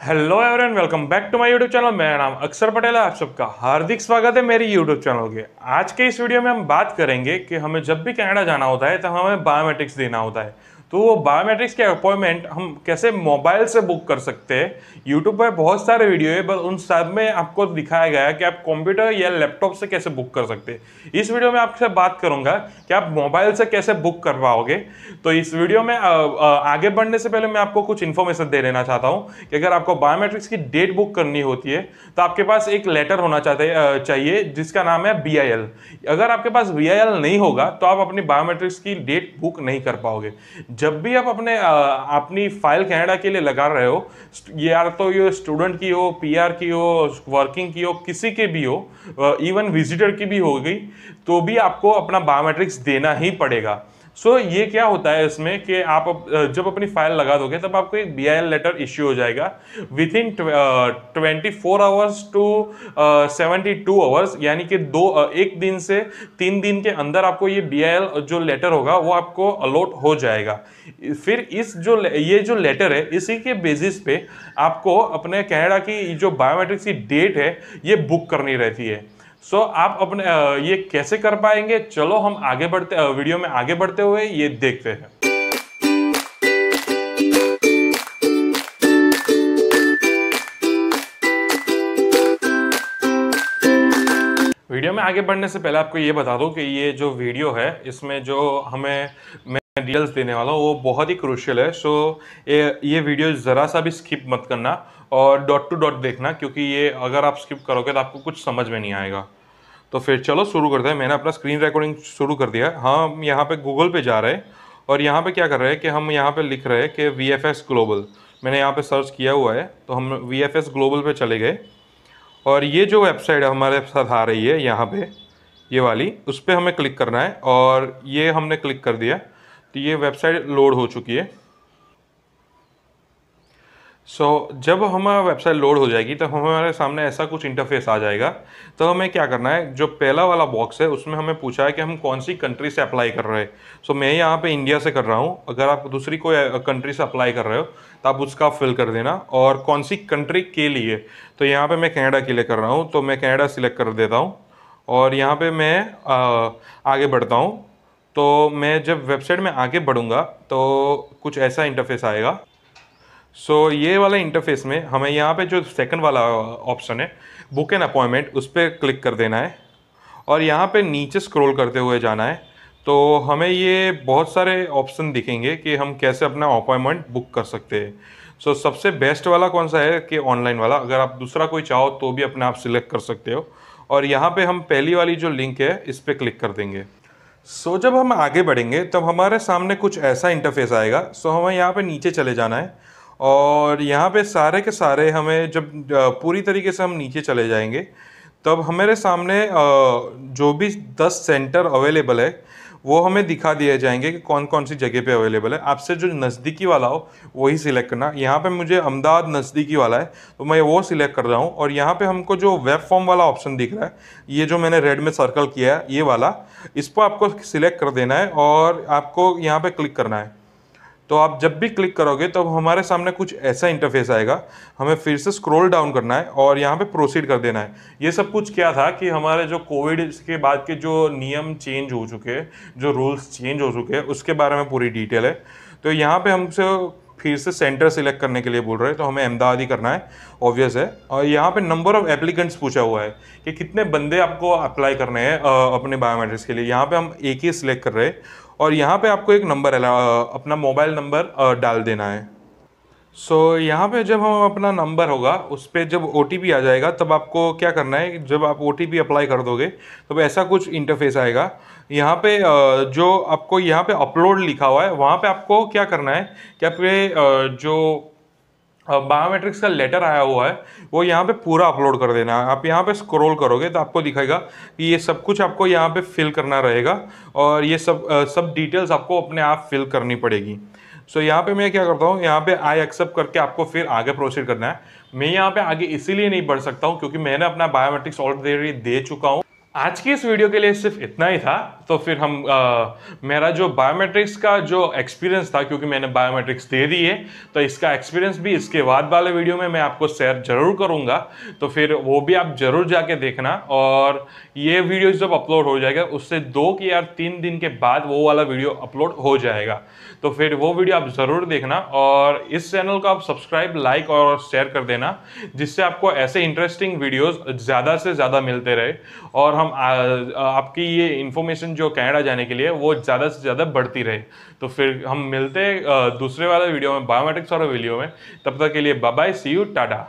Hello everyone welcome back to my YouTube channel मेरा नाम अक्षर पटेल है, आप सबका हार्दिक स्वागत है मेरी यूट्यूब चैनल के। आज के इस वीडियो में हम बात करेंगे कि हमें जब भी कनाडा जाना होता है तो हमें बायोमेट्रिक्स देना होता है। तो वो बायोमेट्रिक्स के अपॉइंटमेंट हम कैसे मोबाइल से बुक कर सकते हैं? यूट्यूब पर बहुत सारे वीडियो है बस उन सब में आपको दिखाया गया है कि आप कंप्यूटर या लैपटॉप से कैसे बुक कर सकते हैं। इस वीडियो में आपसे बात करूँगा कि आप मोबाइल से कैसे बुक कर पाओगे तो इस वीडियो में आगे बढ़ने से पहले मैं आपको कुछ इन्फॉर्मेशन दे देना चाहता हूँ कि अगर आपको बायोमेट्रिक्स की डेट बुक करनी होती है तो आपके पास एक लेटर होना चाहते चाहिए, जिसका नाम है बी अगर आपके पास बी नहीं होगा तो आप अपनी बायोमेट्रिक्स की डेट बुक नहीं कर पाओगे। जब भी आप अपने अपनी फ़ाइल कनाडा के लिए लगा रहे हो, या तो ये स्टूडेंट की हो, पीआर की हो, वर्किंग की हो, किसी के भी हो इवन विजिटर की भी होगी तो भी आपको अपना बायोमेट्रिक्स देना ही पड़ेगा। सो so, ये क्या होता है इसमें कि आप जब अपनी फ़ाइल लगा दोगे तब आपको एक बी लेटर इश्यू हो जाएगा। Within twenty four hours to seventy two hours यानी कि दो अ, एक दिन से तीन दिन के अंदर आपको ये बी जो लेटर होगा वो आपको अलॉट हो जाएगा। फिर इस जो ये जो लेटर है इसी के बेसिस पे आपको अपने कैनेडा की जो बायोमेट्रिक्स की डेट है ये बुक करनी रहती है। सो so, आप अपने ये कैसे कर पाएँगे? चलो हम आगे बढ़ते वीडियो में आगे बढ़ते हुए ये देखते हैं। वीडियो में आगे बढ़ने से पहले आपको ये बता दूँ कि ये जो वीडियो है इसमें जो हमें डिटेल्स देने वाला हूँ, वो बहुत ही क्रूशियल है। सो ये ये वीडियो ज़रा सा भी स्किप मत करना और डॉट टू डॉट देखना, क्योंकि ये अगर आप स्किप करोगे तो आपको कुछ समझ में नहीं आएगा। तो फिर चलो शुरू करते हैं। मैंने अपना स्क्रीन रिकॉर्डिंग शुरू कर दिया हाँ। हम यहाँ पे गूगल पे जा रहे हैं और यहाँ पे क्या कर रहे हैं कि हम यहाँ पे लिख रहे हैं कि वी एफ़ एस ग्लोबल मैंने यहाँ पे सर्च किया हुआ है तो हम वी एफ़ एस ग्लोबल पे चले गए। और ये जो वेबसाइट हमारे साथ आ रही है यहाँ पे, ये वाली, उस पर हमें क्लिक करना है और ये हमने क्लिक कर दिया। तो ये वेबसाइट लोड हो चुकी है। सो so, जब हमारा वेबसाइट लोड हो जाएगी तो हमारे सामने ऐसा कुछ इंटरफेस आ जाएगा। तो हमें क्या करना है जो पहला वाला बॉक्स है उसमें हमें पूछा है कि हम कौन सी कंट्री से अप्लाई कर रहे हैं। सो so, मैं यहाँ पे इंडिया से कर रहा हूँ। अगर आप दूसरी कोई कंट्री से अप्लाई कर रहे हो तो आप उसका फिल कर देना। और कौन सी कंट्री के लिए? तो यहाँ पर मैं कैनेडा के लिए कर रहा हूँ। तो मैं कैनेडा सिलेक्ट कर देता हूँ। और यहाँ पर मैं आ, आगे बढ़ता हूँ। तो मैं जब वेबसाइट में आगे बढ़ूँगा तो कुछ ऐसा इंटरफेस आएगा। सो so, ये वाला इंटरफेस में हमें यहाँ पे जो सेकंड वाला ऑप्शन है बुक एन अपॉइंटमेंट उस पर क्लिक कर देना है। और यहाँ पे नीचे स्क्रॉल करते हुए जाना है। तो हमें ये बहुत सारे ऑप्शन दिखेंगे कि हम कैसे अपना अपॉइंटमेंट बुक कर सकते हैं। सो so, सबसे बेस्ट वाला कौन सा है कि ऑनलाइन वाला? अगर आप दूसरा कोई चाहो तो भी अपने आप सिलेक्ट कर सकते हो। और यहाँ पे हम पहली वाली जो लिंक है इस पर क्लिक कर देंगे। सो जब हम आगे बढ़ेंगे, तब हमारे सामने कुछ ऐसा इंटरफेस आएगा। सो हमें यहाँ पे नीचे चले जाना है। और यहाँ पे सारे के सारे हमें जब पूरी तरीके से हम नीचे चले जाएँगे, तब हमारे सामने जो भी दस सेंटर अवेलेबल है वो हमें दिखा दिए जाएँगे कि कौन कौन सी जगह पे अवेलेबल है। आपसे जो नज़दीकी वाला हो, वही सिलेक्ट करना। यहाँ पे मुझे अहमदाबाद नज़दीकी वाला है तो मैं वो सिलेक्ट कर रहा हूँ और यहाँ पे हमको जो वेब फॉर्म वाला ऑप्शन दिख रहा है, ये जो मैंने रेड में सर्कल किया है, ये वाला इसको आपको सिलेक्ट कर देना है और आपको यहाँ पर क्लिक करना है। तो आप जब भी क्लिक करोगे तो हमारे सामने कुछ ऐसा इंटरफेस आएगा। हमें फिर से स्क्रॉल डाउन करना है और यहाँ पे प्रोसीड कर देना है। ये सब कुछ क्या था कि हमारे जो कोविड के बाद के जो नियम चेंज हो चुके हैं जो रूल्स चेंज हो चुके हैं उसके बारे में पूरी डिटेल है। तो यहाँ पे हमसे फिर से सेंटर सिलेक्ट करने के लिए बोल रहे हैं तो हमें अहमदाबाद ही करना है ऑब्वियस है। और यहाँ पे नंबर ऑफ़ एप्लीकेंट्स पूछा हुआ है कि कितने बंदे आपको अप्लाई करने हैं अपने बायोमेट्रिक्स के लिए। यहाँ पे हम एक ही सिलेक्ट कर रहे हैं। और यहाँ पे आपको एक नंबर अपना मोबाइल नंबर डाल देना है। सो so, यहाँ पे जब हम अपना नंबर होगा उस पर जब ओटीपी आ जाएगा तब आपको क्या करना है जब आप ओटीपी अप्लाई कर दोगे तब ऐसा कुछ इंटरफेस आएगा। यहाँ पे जो आपको यहाँ पे अपलोड लिखा हुआ है वहाँ पे आपको क्या करना है कि आप जो बायोमेट्रिक्स का लेटर आया हुआ है वो यहाँ पे पूरा अपलोड कर देना है। आप यहाँ पे स्क्रॉल करोगे तो आपको दिखाएगा कि ये सब कुछ आपको यहाँ पे फिल करना रहेगा और ये सब सब डिटेल्स आपको अपने आप फिल करनी पड़ेगी। सो so, यहाँ पे मैं क्या करता हूँ यहाँ पे आई एक्सेप्ट करके आपको फिर आगे प्रोसीड करना है। मैं यहाँ पे आगे इसीलिए नहीं बढ़ सकता हूँ क्योंकि मैंने अपना बायोमेट्रिक्स ऑलरेडी दे चुका हूँ। आज की इस वीडियो के लिए सिर्फ़ इतना ही था। तो फिर हम आ, मेरा जो बायोमेट्रिक्स का जो एक्सपीरियंस था क्योंकि मैंने बायोमेट्रिक्स दे दी है तो इसका एक्सपीरियंस भी इसके बाद वाले वीडियो में मैं आपको शेयर ज़रूर करूँगा। तो फिर वो भी आप ज़रूर जाके देखना और ये वीडियो जब अपलोड हो जाएगा उससे दो या तीन दिन के बाद वो वाला वीडियो अपलोड हो जाएगा। तो फिर वो वीडियो आप ज़रूर देखना और इस चैनल को आप सब्सक्राइब लाइक और शेयर कर देना जिससे आपको ऐसे इंटरेस्टिंग वीडियोज़ ज़्यादा से ज़्यादा मिलते रहे और हम आपकी ये इन्फॉर्मेशन जो कनाडा जाने के लिए, वो ज़्यादा से ज़्यादा बढ़ती रहे। तो फिर हम मिलते हैं दूसरे वाले वीडियो में बायोमेट्रिक्स वाले वीडियो में। तब तक के लिए बाय सी यू टाटा।